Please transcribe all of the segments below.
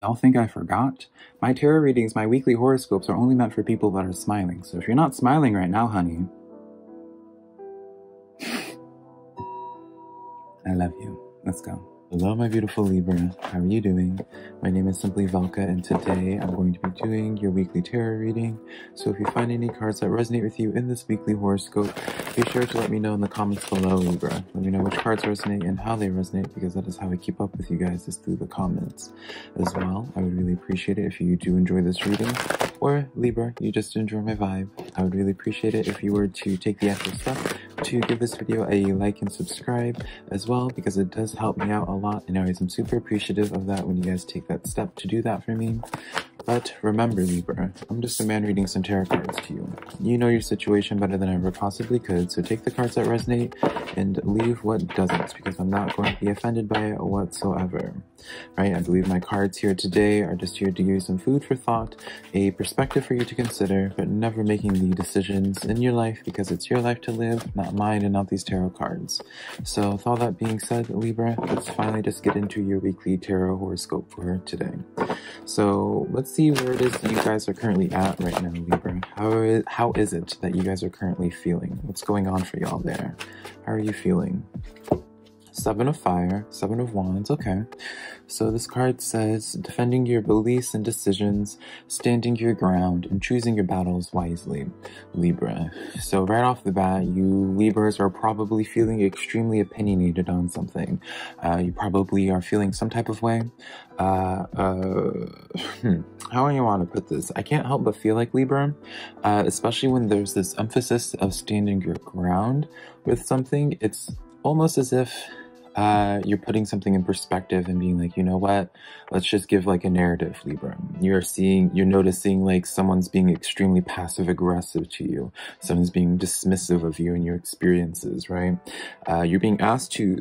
Y'all think I forgot? My tarot readings, my weekly horoscopes are only meant for people that are smiling. So if you're not smiling right now, honey, I love you. Let's go. Hello, my beautiful Libra. How are you doing? My name is Simply Velca, and today I'm going to be doing your weekly tarot reading. So if you find any cards that resonate with you in this weekly horoscope, be sure to let me know in the comments below, Libra. Let me know which cards resonate and how they resonate, because that is how I keep up with you guys is through the comments. As well, I would really appreciate it if you do enjoy this reading, or Libra, you just enjoy my vibe. I would really appreciate it if you were to take the extra step to give this video a like and subscribe as well, because it does help me out a lot. And anyways, I'm super appreciative of that when you guys take that step to do that for me. But remember, Libra, I'm just a man reading some tarot cards to you. You know your situation better than I ever possibly could, so take the cards that resonate and leave what doesn't, because I'm not going to be offended by it whatsoever. Right? I believe my cards here today are just here to give you some food for thought, a perspective for you to consider, but never making the decisions in your life because it's your life to live, not mine and not these tarot cards. So with all that being said, Libra, let's finally just get into your weekly tarot horoscope for today. So let's see where it is that you guys are currently at right now, Libra. How is, how is it that you guys are currently feeling? What's going on for y'all there? How are you feeling? Seven of Fire, Seven of Wands, okay. So this card says, defending your beliefs and decisions, standing your ground, and choosing your battles wisely, Libra. So right off the bat, you Libras are probably feeling extremely opinionated on something. Uh, you probably are feeling some type of way. Uh, uh, hmm, how do you want to put this? I can't help but feel like Libra, uh, especially when there's this emphasis of standing your ground with something. It's almost as if uh, you're putting something in perspective and being like, you know what? Let's just give like a narrative, Libra. You're seeing, you're noticing like someone's being extremely passive aggressive to you. Someone's being dismissive of you and your experiences, right? Uh, you're being asked to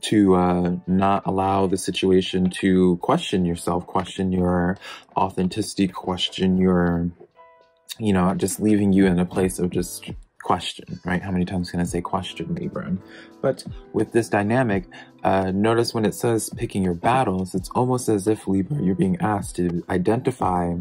to uh, not allow the situation to question yourself, question your authenticity, question your, you know, just leaving you in a place of just question, right? How many times can I say question, Libra? But with this dynamic, uh, notice when it says picking your battles, it's almost as if Libra, you're being asked to identify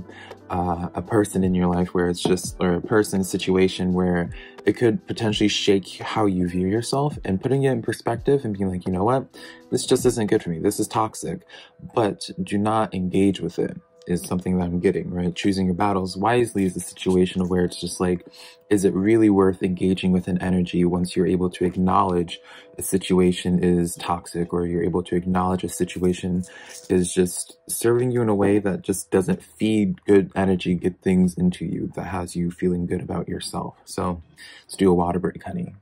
uh, a person in your life where it's just, or a person situation where it could potentially shake how you view yourself and putting it in perspective and being like, you know what, this just isn't good for me. This is toxic, but do not engage with it is something that I'm getting, right? Choosing your battles wisely is a situation where it's just like, is it really worth engaging with an energy once you're able to acknowledge a situation is toxic or you're able to acknowledge a situation is just serving you in a way that just doesn't feed good energy, good things into you that has you feeling good about yourself. So let's do a water break, honey.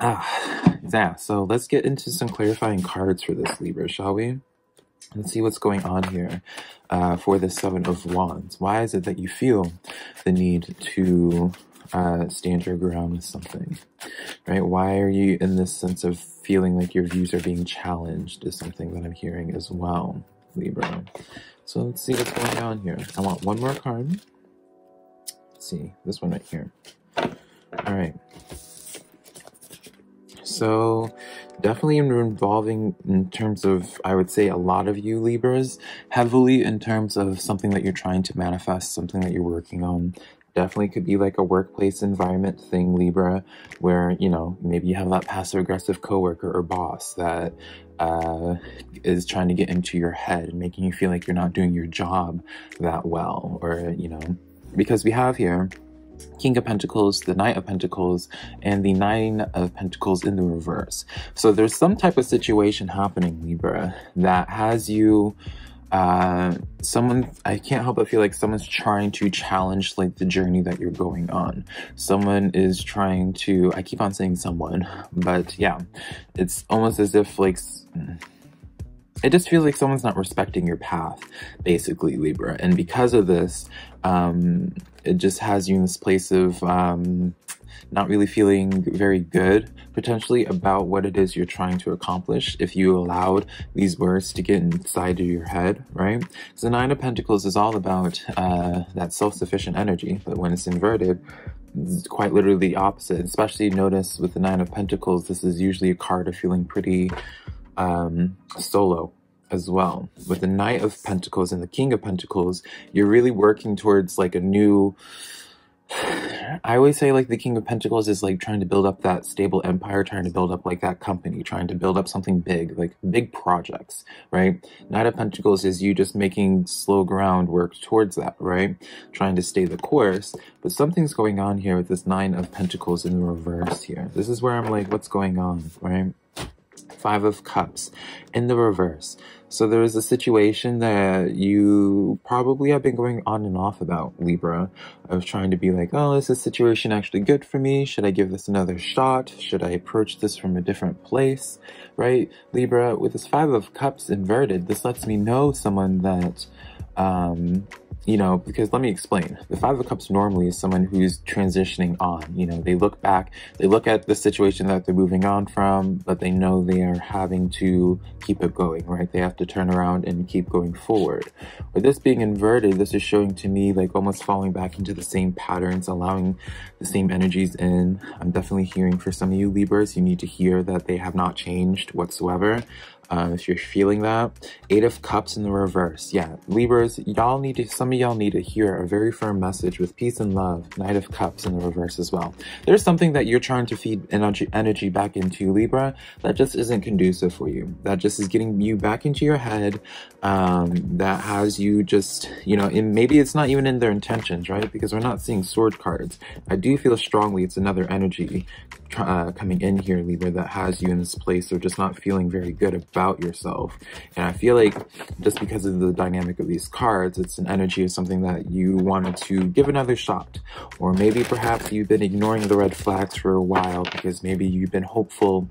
Ah, yeah, so let's get into some clarifying cards for this Libra, shall we? Let's see what's going on here uh, for the Seven of Wands. Why is it that you feel the need to uh, stand your ground with something, right? Why are you in this sense of feeling like your views are being challenged is something that I'm hearing as well, Libra. So let's see what's going on here. I want one more card. Let's see, this one right here. All right. So definitely involving in terms of, I would say a lot of you Libras, heavily in terms of something that you're trying to manifest, something that you're working on. Definitely could be like a workplace environment thing, Libra, where, you know, maybe you have that passive aggressive coworker or boss that uh, is trying to get into your head and making you feel like you're not doing your job that well, or, you know, because we have here King of Pentacles, the Knight of Pentacles, and the Nine of Pentacles in the reverse. So there's some type of situation happening, Libra, that has you uh someone i can't help but feel like someone's trying to challenge like the journey that you're going on someone is trying to i keep on saying someone but yeah it's almost as if like it just feels like someone's not respecting your path, basically, Libra. And because of this, um, it just has you in this place of um, not really feeling very good, potentially, about what it is you're trying to accomplish if you allowed these words to get inside of your head, right? So the Nine of Pentacles is all about uh, that self-sufficient energy, but when it's inverted, it's quite literally the opposite. Especially notice with the Nine of Pentacles, this is usually a card of feeling pretty um, solo as well. With the Knight of Pentacles and the King of Pentacles, you're really working towards like a new. I always say like the King of Pentacles is like trying to build up that stable empire, trying to build up like that company, trying to build up something big, like big projects, right? Knight of Pentacles is you just making slow groundwork towards that, right? Trying to stay the course. But something's going on here with this Nine of Pentacles in reverse here. This is where I'm like, what's going on, right? Five of Cups in the reverse. So there is a situation that you probably have been going on and off about, Libra, of trying to be like, oh, is this situation actually good for me? Should I give this another shot? Should I approach this from a different place? Right? Libra, with this Five of Cups inverted, this lets me know someone that um, you know, because let me explain. The Five of Cups normally is someone who's transitioning on. You know, they look back, they look at the situation that they're moving on from, but they know they are having to keep it going, right? They have to turn around and keep going forward. With this being inverted, this is showing to me like almost falling back into the same patterns, allowing the same energies in. I'm definitely hearing for some of you Libras, you need to hear that they have not changed whatsoever. Um, if you're feeling that. Eight of Cups in the reverse. Yeah, Libras, y'all need to, some of y'all need to hear a very firm message with peace and love. Knight of Cups in the reverse as well. There's something that you're trying to feed energy, energy back into, Libra, that just isn't conducive for you. That just is getting you back into your head. Um, that has you just, you know, and maybe it's not even in their intentions, right? Because we're not seeing sword cards. I do feel strongly it's another energy uh, coming in here, Libra, that has you in this place of just not feeling very good about yourself. And I feel like just because of the dynamic of these cards, it's an energy of something that you wanted to give another shot. Or maybe perhaps you've been ignoring the red flags for a while because maybe you've been hopeful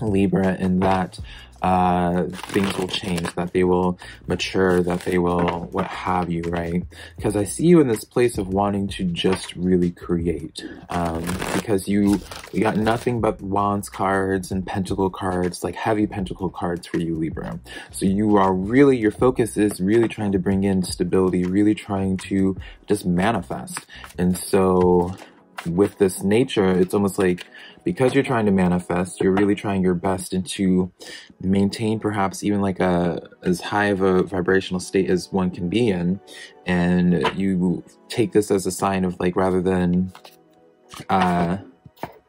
Libra in that uh, things will change, that they will mature, that they will what have you, right? Because I see you in this place of wanting to just really create. Um, because you, we got nothing but wands cards and pentacle cards, like heavy pentacle cards for you, Libra. So you are really, your focus is really trying to bring in stability, really trying to just manifest. And so with this nature, it's almost like because you're trying to manifest, you're really trying your best and to maintain perhaps even like a as high of a vibrational state as one can be in. And you take this as a sign of like rather than uh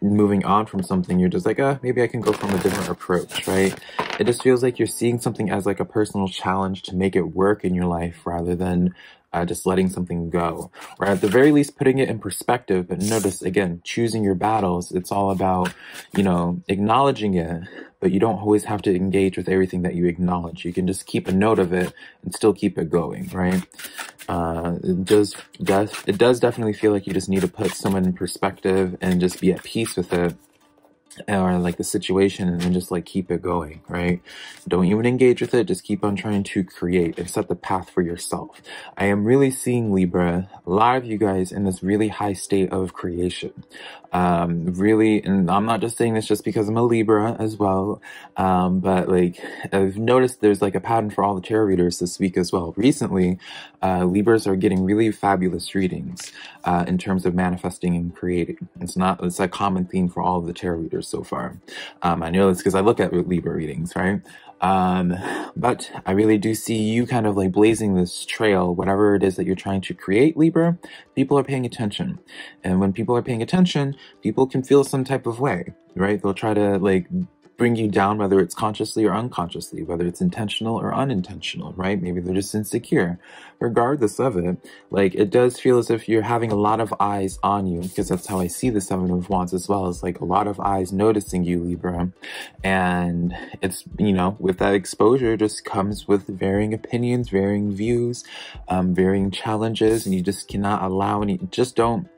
moving on from something, you're just like, uh, maybe I can go from a different approach, right? It just feels like you're seeing something as like a personal challenge to make it work in your life rather than uh, just letting something go, or at the very least putting it in perspective. But notice again, choosing your battles. It's all about, you know, acknowledging it, but you don't always have to engage with everything that you acknowledge. You can just keep a note of it and still keep it going, right? Uh, it does, does, it does definitely feel like you just need to put someone in perspective and just be at peace with it or like the situation and then just like keep it going, right? Don't even engage with it. Just keep on trying to create and set the path for yourself. I am really seeing Libra, a lot of you guys in this really high state of creation. Um, really, and I'm not just saying this just because I'm a Libra as well. Um, but like I've noticed there's like a pattern for all the tarot readers this week as well. Recently, uh, Libras are getting really fabulous readings, uh, in terms of manifesting and creating. It's not, it's a common theme for all of the tarot readers so far. Um, I know this because I look at Libra readings, right? Um, but I really do see you kind of like blazing this trail, whatever it is that you're trying to create, Libra. People are paying attention. And when people are paying attention, people can feel some type of way, right? They'll try to like bring you down, whether it's consciously or unconsciously, whether it's intentional or unintentional, right? Maybe they're just insecure. Regardless of it, like it does feel as if you're having a lot of eyes on you, because that's how I see the Seven of Wands as well, as like a lot of eyes noticing you, Libra. And it's, you know, with that exposure just comes with varying opinions, varying views, um, varying challenges, and you just cannot allow any, just don't,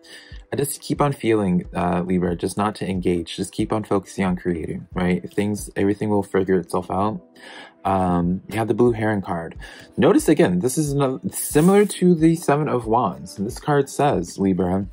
I just keep on feeling, uh, Libra, just not to engage. Just keep on focusing on creating, right? Things, everything will figure itself out. Um, you have the blue heron card. Notice again, this is another, similar to the seven of wands. This card says, Libra,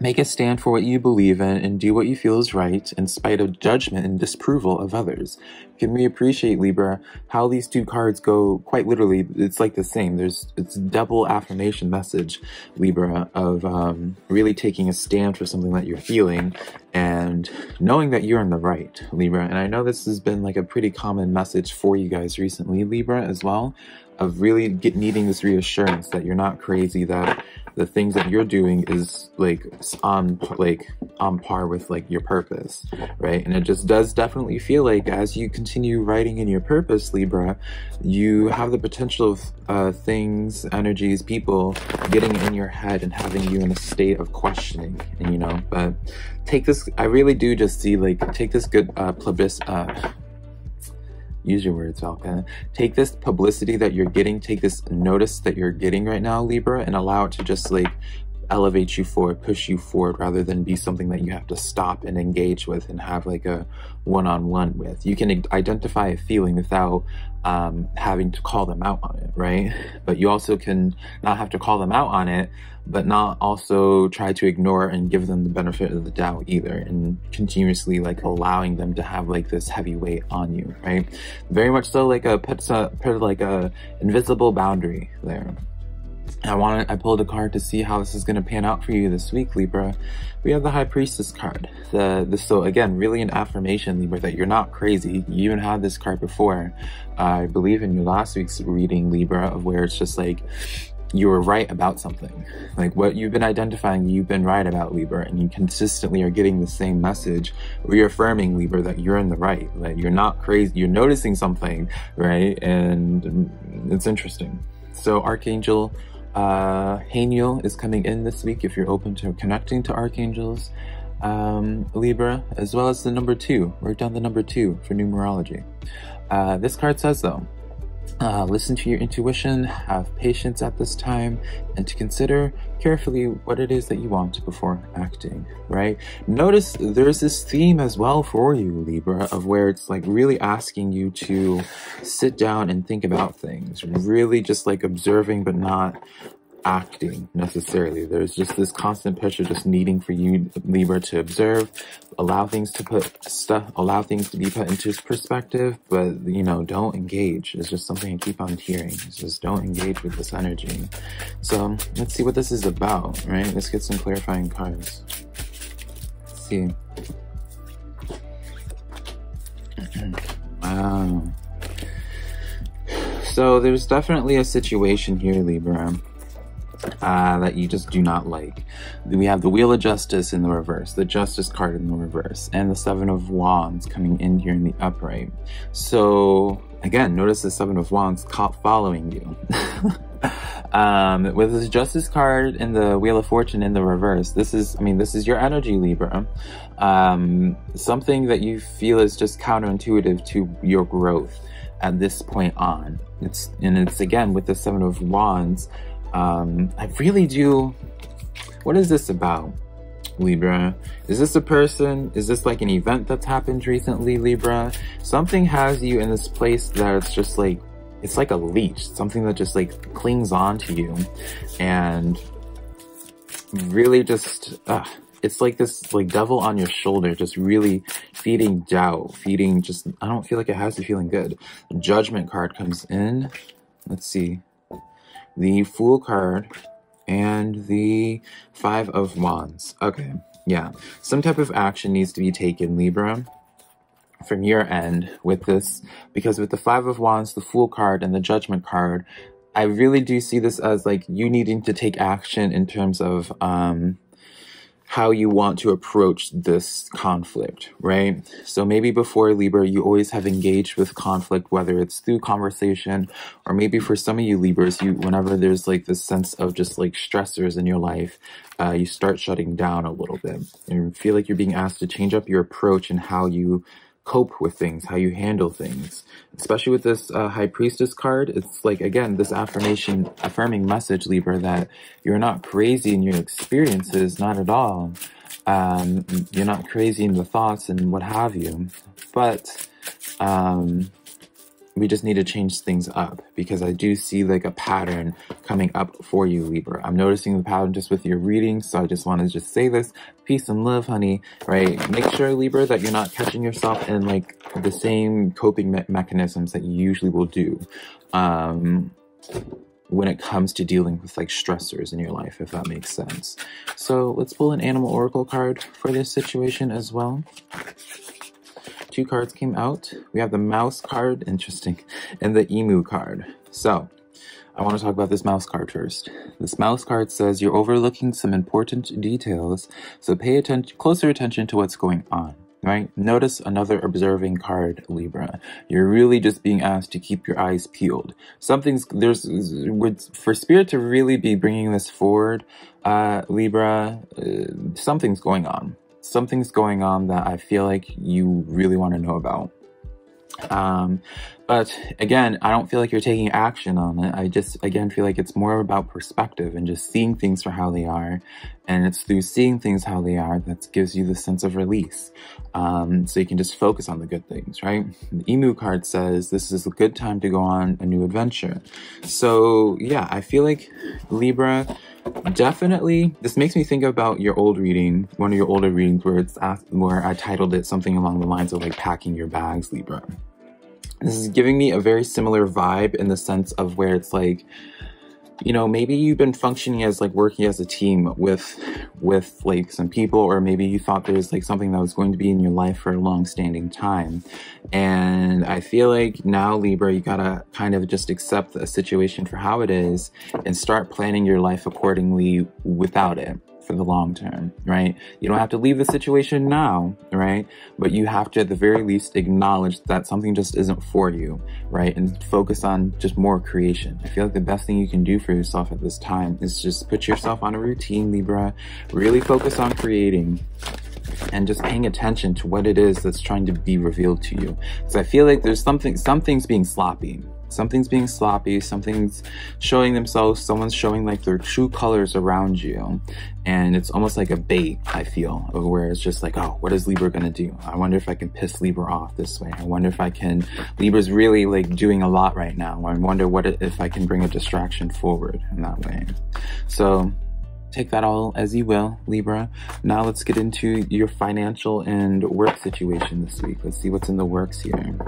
Make a stand for what you believe in and do what you feel is right in spite of judgment and disapproval of others. can we appreciate Libra how these two cards go quite literally? It's like the same. There's it's double affirmation message Libra of um, really taking a stand for something that you're feeling and knowing that you're in the right Libra. And I know this has been like a pretty common message for you guys recently Libra as well of really get, needing this reassurance that you're not crazy that the things that you're doing is like on like on par with like your purpose right? And it just does definitely feel like as you continue writing in your purpose libra you have the potential of uh, things energies people getting in your head and having you in a state of questioning and you know but take this i really do just see like take this good uh plebis uh use your words, Velca. Take this publicity that you're getting, take this notice that you're getting right now, Libra, and allow it to just like elevate you forward, push you forward, rather than be something that you have to stop and engage with and have like a one-on-one with. You can identify a feeling without um, having to call them out on it, right? But you also can not have to call them out on it, but not also try to ignore and give them the benefit of the doubt either, and continuously like allowing them to have like this heavy weight on you, right? Very much so like a put, put like a invisible boundary there. I wanted, I pulled a card to see how this is going to pan out for you this week, Libra. We have the High Priestess card. The, the so again, really an affirmation, Libra, that you're not crazy. You even had this card before. I believe in your last week's reading, Libra, of where it's just like you were right about something. Like what you've been identifying, you've been right about Libra, and you consistently are getting the same message, reaffirming Libra that you're in the right, that you're not crazy, you're noticing something, right? And mm, it's interesting. So Archangel uh, Haniel is coming in this week if you're open to connecting to archangels. Um, Libra, as well as the number two. Write down the number two for numerology. Uh, this card says though, uh, listen to your intuition, have patience at this time, and to consider carefully what it is that you want before acting, right? Notice there's this theme as well for you, Libra, of where it's like really asking you to sit down and think about things, really just like observing but not acting necessarily. There's just this constant pressure just needing for you, Libra, to observe, allow things to put stuff, allow things to be put into perspective, but, you know, don't engage. It's just something I keep on hearing. It's just don't engage with this energy. So let's see what this is about, right? Let's get some clarifying cards. Let's see. wow. So there's definitely a situation here, Libra uh, that you just do not like. We have the Wheel of Justice in the reverse, the Justice card in the reverse, and the Seven of Wands coming in here in the upright. So again, notice the Seven of Wands caught following you. um, with the Justice card and the Wheel of Fortune in the reverse, this is, I mean, this is your energy, Libra. Um, something that you feel is just counterintuitive to your growth at this point on. It's, and it's again with the Seven of Wands, um, I really do. What is this about, Libra? Is this a person? Is this like an event that's happened recently, Libra? Something has you in this place that it's just like, it's like a leech, something that just like clings on to you and really just, uh, it's like this like devil on your shoulder just really feeding doubt feeding just i don't feel like it has you feeling good judgment card comes in let's see the Fool card, and the Five of Wands. Okay, yeah. Some type of action needs to be taken, Libra, from your end with this, because with the Five of Wands, the Fool card, and the Judgment card, I really do see this as like you needing to take action in terms of um, how you want to approach this conflict, right? So maybe before Libra, you always have engaged with conflict, whether it's through conversation or maybe for some of you Libras, you whenever there's like this sense of just like stressors in your life, uh, you start shutting down a little bit and feel like you're being asked to change up your approach and how you cope with things, how you handle things. Especially with this uh, High Priestess card, it's like, again, this affirmation, affirming message, Libra, that you're not crazy in your experiences, not at all. Um, you're not crazy in the thoughts and what have you. But, um, we just need to change things up because I do see like a pattern coming up for you, Libra. I'm noticing the pattern just with your reading, so I just want to just say this. Peace and love, honey, right? Make sure, Libra, that you're not catching yourself in like the same coping me mechanisms that you usually will do. Um, when it comes to dealing with like stressors in your life, if that makes sense. So let's pull an animal oracle card for this situation as well. Two cards came out. We have the mouse card, interesting, and the emu card. So I want to talk about this mouse card first. This mouse card says you're overlooking some important details, so pay attention, closer attention to what's going on right? Notice another observing card, Libra. You're really just being asked to keep your eyes peeled. Something's, there's, would for Spirit to really be bringing this forward, uh, Libra, uh, something's going on. Something's going on that I feel like you really want to know about. Um, but again, I don't feel like you're taking action on it. I just, again, feel like it's more about perspective and just seeing things for how they are. And it's through seeing things how they are that gives you the sense of release. Um, so you can just focus on the good things, right? The emu card says this is a good time to go on a new adventure. So yeah, I feel like Libra, definitely, this makes me think about your old reading, one of your older readings where it's asked, where I titled it something along the lines of like packing your bags, Libra. This is giving me a very similar vibe in the sense of where it's like, you know, maybe you've been functioning as like working as a team with, with like some people, or maybe you thought there was like something that was going to be in your life for a long standing time. And I feel like now, Libra, you gotta kind of just accept the situation for how it is and start planning your life accordingly without it for the long term, right? You don't have to leave the situation now, right? But you have to, at the very least, acknowledge that something just isn't for you, right? And focus on just more creation. I feel like the best thing you can do for yourself at this time is just put yourself on a routine, Libra. Really focus on creating and just paying attention to what it is that's trying to be revealed to you. Because I feel like there's something, something's being sloppy, Something's being sloppy, something's showing themselves, someone's showing like their true colors around you. And it's almost like a bait, I feel, where it's just like, oh, what is Libra gonna do? I wonder if I can piss Libra off this way. I wonder if I can, Libra's really like doing a lot right now. I wonder what if I can bring a distraction forward in that way. So take that all as you will, Libra. Now let's get into your financial and work situation this week. Let's see what's in the works here.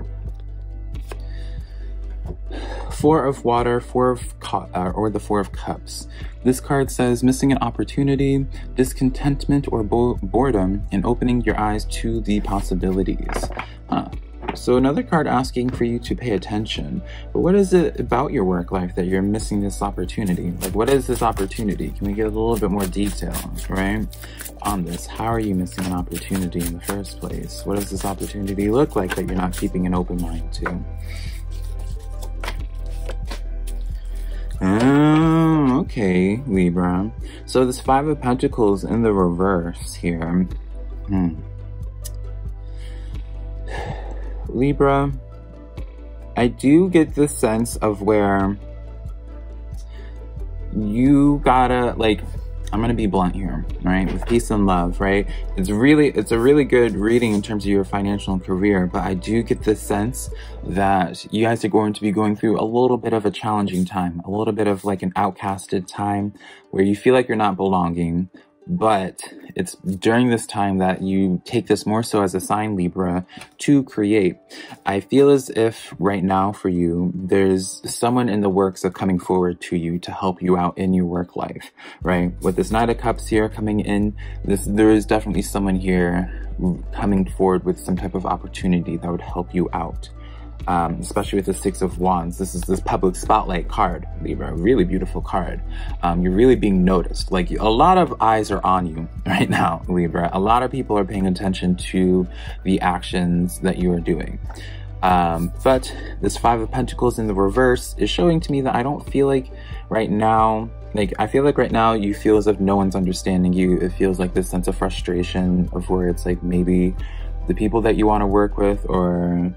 Four of Water, Four of uh, or the Four of Cups. This card says missing an opportunity, discontentment, or bo boredom in opening your eyes to the possibilities. Huh. So another card asking for you to pay attention. But what is it about your work life that you're missing this opportunity? Like, what is this opportunity? Can we get a little bit more detail, right? On this, how are you missing an opportunity in the first place? What does this opportunity look like that you're not keeping an open mind to? Oh, okay, Libra. So this Five of Pentacles in the reverse here. Hmm. Libra, I do get the sense of where you gotta, like, I'm gonna be blunt here, right? With peace and love, right? It's really, it's a really good reading in terms of your financial career, but I do get the sense that you guys are going to be going through a little bit of a challenging time, a little bit of like an outcasted time where you feel like you're not belonging, but it's during this time that you take this more so as a sign Libra to create. I feel as if right now for you, there's someone in the works of coming forward to you to help you out in your work life, right? With this Knight of Cups here coming in, this, there is definitely someone here coming forward with some type of opportunity that would help you out um, especially with the Six of Wands. This is this public spotlight card, Libra, really beautiful card. Um, you're really being noticed. Like a lot of eyes are on you right now, Libra. A lot of people are paying attention to the actions that you are doing. Um, but this Five of Pentacles in the reverse is showing to me that I don't feel like right now, like I feel like right now you feel as if no one's understanding you. It feels like this sense of frustration of where it's like maybe the people that you want to work with or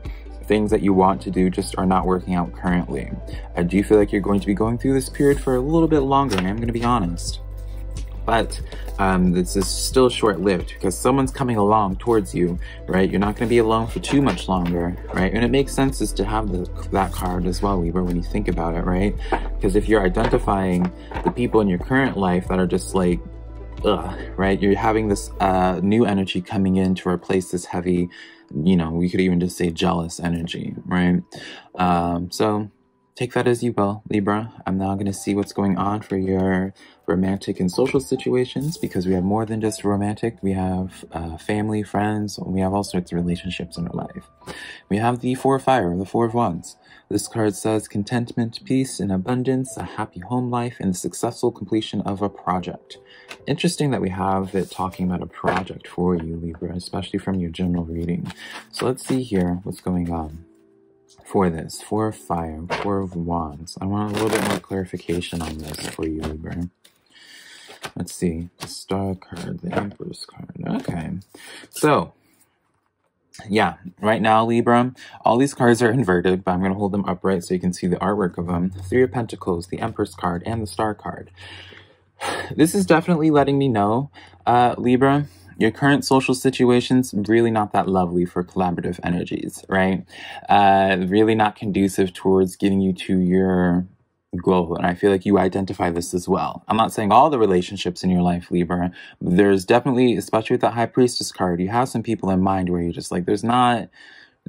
things that you want to do just are not working out currently. I do feel like you're going to be going through this period for a little bit longer, and I'm going to be honest. but um, this is still short-lived because someone's coming along towards you, right? You're not going to be alone for too much longer, right? And it makes sense is to have the, that card as well, Libra, when you think about it, right? Because if you're identifying the people in your current life that are just like, ugh, right? You're having this uh, new energy coming in to replace this heavy, you know, we could even just say jealous energy, right? Um, so take that as you will, Libra. I'm now going to see what's going on for your romantic and social situations because we have more than just romantic. We have uh, family, friends, we have all sorts of relationships in our life. We have the Four of Fire, the Four of Wands. This card says contentment, peace, and abundance, a happy home life, and the successful completion of a project. Interesting that we have it talking about a project for you, Libra, especially from your general reading. So let's see here what's going on for this. Four of Fire, Four of Wands. I want a little bit more clarification on this for you, Libra. Let's see. The Star card, the Empress card. Okay. So, yeah, right now, Libra, all these cards are inverted, but I'm going to hold them upright so you can see the artwork of them. Three of Pentacles, the Empress card, and the Star card. This is definitely letting me know, uh, Libra, your current social situation's really not that lovely for collaborative energies, right? Uh, really not conducive towards getting you to your goal. And I feel like you identify this as well. I'm not saying all the relationships in your life, Libra. There's definitely, especially with the High Priestess card, you have some people in mind where you're just like, there's not,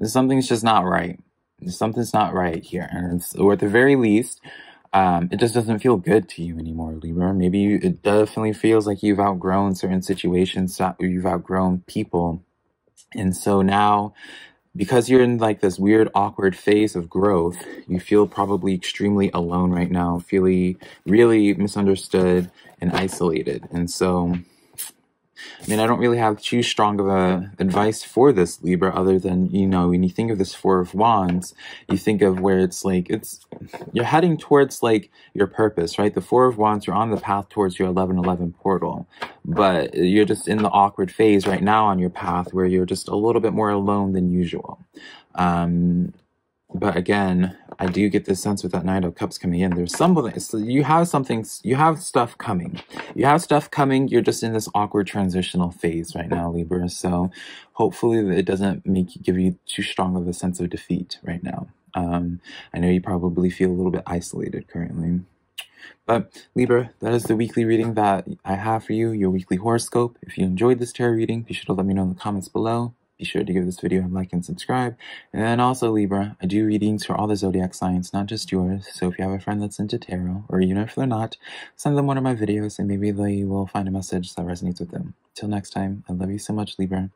something's just not right. Something's not right here. And or at the very least, um, it just doesn't feel good to you anymore, Libra. Maybe you, it definitely feels like you've outgrown certain situations, you've outgrown people. And so now, because you're in like this weird, awkward phase of growth, you feel probably extremely alone right now, feeling really misunderstood and isolated. And so I mean, I don't really have too strong of a advice for this Libra, other than you know, when you think of this Four of Wands, you think of where it's like it's you're heading towards like your purpose, right? The Four of Wands, you're on the path towards your eleven eleven portal, but you're just in the awkward phase right now on your path where you're just a little bit more alone than usual. Um, but again, I do get this sense with that Knight of Cups coming in. There's something, so you have something, you have stuff coming. You have stuff coming. You're just in this awkward transitional phase right now, Libra. So hopefully it doesn't make you give you too strong of a sense of defeat right now. Um, I know you probably feel a little bit isolated currently. But Libra, that is the weekly reading that I have for you, your weekly horoscope. If you enjoyed this tarot reading, be sure to let me know in the comments below. Be sure to give this video a like and subscribe. And then also Libra, I do readings for all the zodiac signs, not just yours. So if you have a friend that's into tarot, or even if they're not, send them one of my videos and maybe they will find a message that resonates with them. Till next time, I love you so much, Libra.